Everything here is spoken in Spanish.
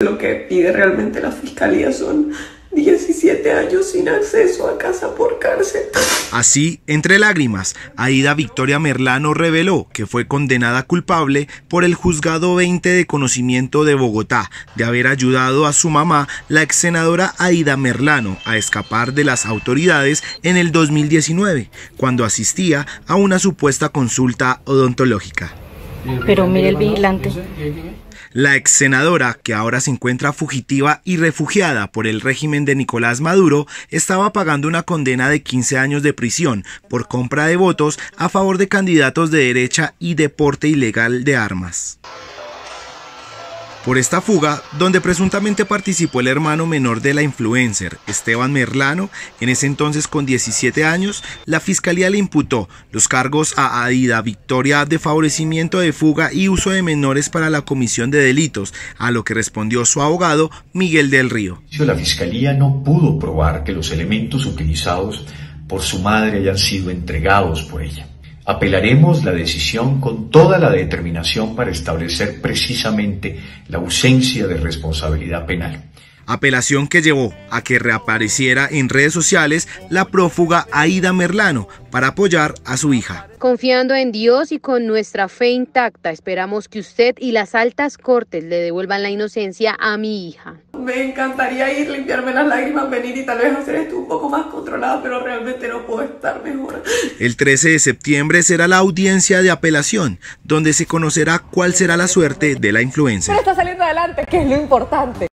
Lo que pide realmente la fiscalía son 17 años sin acceso a casa por cárcel. Así, entre lágrimas, Aida Victoria Merlano reveló que fue condenada culpable por el juzgado 20 de conocimiento de Bogotá de haber ayudado a su mamá, la ex senadora Aida Merlano, a escapar de las autoridades en el 2019, cuando asistía a una supuesta consulta odontológica. Pero mire el vigilante. La ex senadora, que ahora se encuentra fugitiva y refugiada por el régimen de Nicolás Maduro, estaba pagando una condena de 15 años de prisión por compra de votos a favor de candidatos de derecha y deporte ilegal de armas. Por esta fuga, donde presuntamente participó el hermano menor de la influencer, Esteban Merlano, en ese entonces con 17 años, la fiscalía le imputó los cargos a Aida Victoria de favorecimiento de fuga y uso de menores para la comisión de delitos, a lo que respondió su abogado Miguel del Río. La fiscalía no pudo probar que los elementos utilizados por su madre hayan sido entregados por ella. Apelaremos la decisión con toda la determinación para establecer precisamente la ausencia de responsabilidad penal. Apelación que llevó a que reapareciera en redes sociales la prófuga Aida Merlano para apoyar a su hija. Confiando en Dios y con nuestra fe intacta, esperamos que usted y las altas cortes le devuelvan la inocencia a mi hija. Me encantaría ir, limpiarme las lágrimas, venir y tal vez hacer esto un poco más controlado, pero realmente no puedo estar mejor. El 13 de septiembre será la audiencia de apelación, donde se conocerá cuál será la suerte de la influencia. Pero está saliendo adelante, que es lo importante.